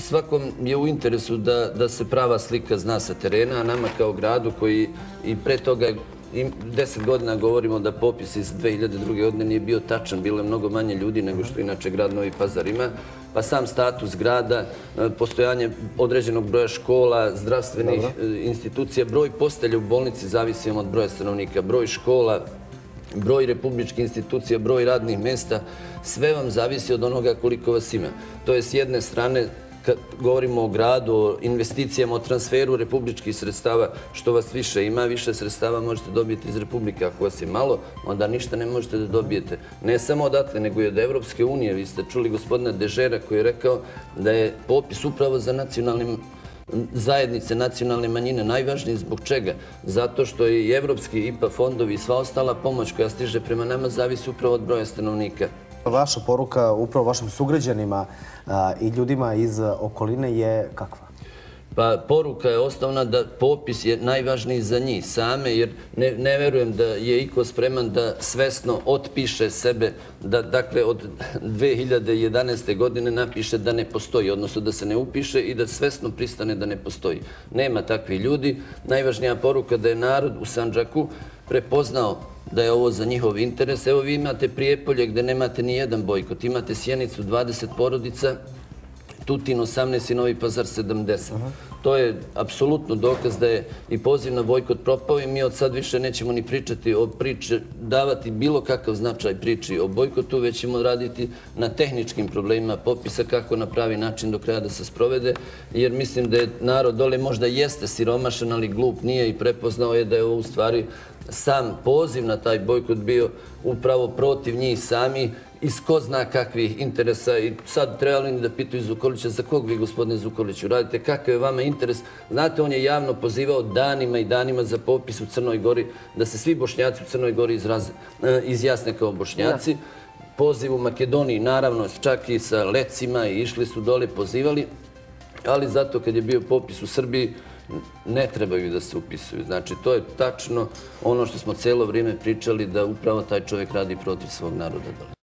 svakom je u interesu da se prava slika zna sa terena, a nama kao gradu koji i pre toga deset godina govorimo da popis iz 2002. godine nije bio tačan, bilo je mnogo manje ljudi nego što inače grad Novi Pazar ima, pa sam status grada, e, postojanje određenog broja škola, zdravstvenih e, institucija, broj postelja u bolnici zavisi od broja stanovnika, broj škola, broj republičkih institucija, broj radnih mesta, sve vam zavisi od onoga koliko vas ima. To je s jedne strane kad govorimo o gradu, o investicijama, o transferu republičkih sredstava, što vas više ima, više sredstava možete dobiti iz Republike. Ako vas je malo, onda ništa ne možete da dobijete. Ne samo odatle, nego i od Evropske unije. Vi ste čuli gospodina Dežera koji je rekao da je popis upravo za nacionalnim zajednice nacionalne manjine najvažniji zbog čega? Zato što i evropski IPA fondovi i sva ostala pomoć koja stiže prema nama zavisi upravo od broja stanovnika. Vaša poruka upravo vašim sugrađanima i ljudima iz okoline je kakva? Pa poruka je osnovna da popis je najvažniji za njih same, jer ne verujem da je iko spreman da svesno otpiše sebe, da dakle od 2011. godine napiše da ne postoji, odnosno da se ne upiše i da svesno pristane da ne postoji. Nema takvi ljudi. Najvažnija poruka da je narod u Sanđaku prepoznao da je ovo za njihov interes. Evo vi imate Prijepolje gde nemate ni jedan bojkot. Imate Sjenicu 20 porodica, Tutin 18 i Novi Pazar 70. To je apsolutno dokaz da je i poziv na bojkot propao i mi od sad više nećemo ni pričati o priče, davati bilo kakav značaj priči o bojkotu, već ćemo raditi na tehničkim problemima popisa kako na pravi način do kraja da se sprovede, jer mislim da je narod dole možda jeste siromašan, ali glup nije i prepoznao je da je ovo u stvari sam poziv na taj bojkot bio upravo protiv njih sami iz ko zna kakvih interesa. I sad trebali da pitaju Zukolića za kog vi, gospodine Zukoliću, radite, kakav je vama interes. Znate, on je javno pozivao danima i danima za popis u Crnoj Gori, da se svi bošnjaci u Crnoj Gori e, izjasne kao bošnjaci. Poziv u Makedoniji, naravno, čak i sa lecima i išli su dole, pozivali. Ali zato kad je bio popis u Srbiji, ne trebaju da se upisuju. Znači, to je tačno ono što smo celo vrijeme pričali da upravo taj čovjek radi protiv svog naroda.